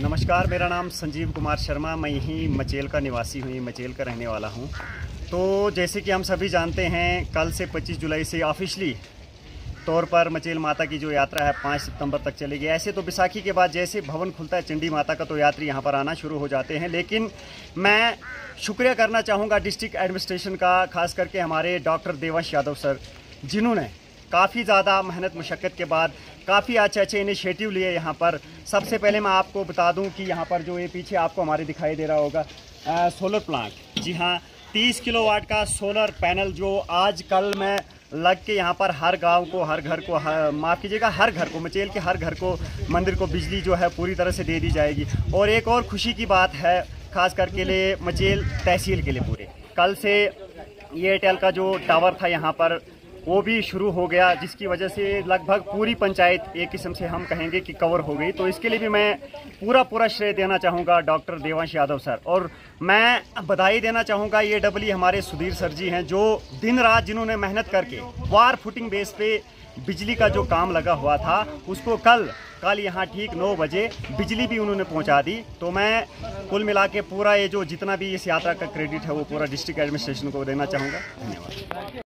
नमस्कार, मेरा नाम संजीव कुमार शर्मा। मैं यहीं मचेल का निवासी हूँ मचेल का रहने वाला हूँ। तो जैसे कि हम सभी जानते हैं, कल से 25 जुलाई से ऑफिशली तौर पर मचेल माता की जो यात्रा है 5 सितंबर तक चलेगी ऐसे तो बैसाखी के बाद जैसे भवन खुलता है, चंडी माता का तो यात्री यहाँ पर आना शुरू हो जाते हैं। लेकिन मैं शुक्रिया करना चाहूँगा डिस्ट्रिक्ट एडमिनिस्ट्रेशन का, खास करके हमारे डॉक्टर देवंश यादव सर, जिन्होंने काफ़ी ज़्यादा मेहनत मशक्क़त के बाद काफ़ी अच्छे अच्छे इनिशिएटिव लिए यहाँ पर। सबसे पहले मैं आपको बता दूँ कि यहाँ पर जो ये पीछे आपको हमारे दिखाई दे रहा होगा आ, सोलर प्लांट जी हाँ 30 किलोवाट का सोलर पैनल जो आज कल में लग के यहाँ पर हर गाँव को हर घर को हर माफ़ कीजिएगा हर घर को मचेल के हर घर को मंदिर को बिजली जो है पूरी तरह से दे दी जाएगी। और एक और खुशी की बात है खास करके लिए मचेल तहसील के लिए पूरे। कल से एयरटेल का जो टावर था यहाँ पर वो भी शुरू हो गया, जिसकी वजह से लगभग पूरी पंचायत एक किस्म से हम कहेंगे कि कवर हो गई। तो इसके लिए भी मैं पूरा पूरा श्रेय देना चाहूँगा डॉक्टर देवांश यादव सर। और मैं बधाई देना चाहूँगा ये डबली हमारे सुधीर सर जी हैं, जो दिन रात जिन्होंने मेहनत करके वार फुटिंग बेस पे बिजली का जो काम लगा हुआ था, उसको कल कल यहाँ ठीक नौ बजे बिजली भी उन्होंने पहुँचा दी। तो मैं कुल मिला के पूरा ये जो जितना भी इस यात्रा का क्रेडिट है, वो पूरा डिस्ट्रिक्ट एडमिनिस्ट्रेशन को देना चाहूँगा। धन्यवाद।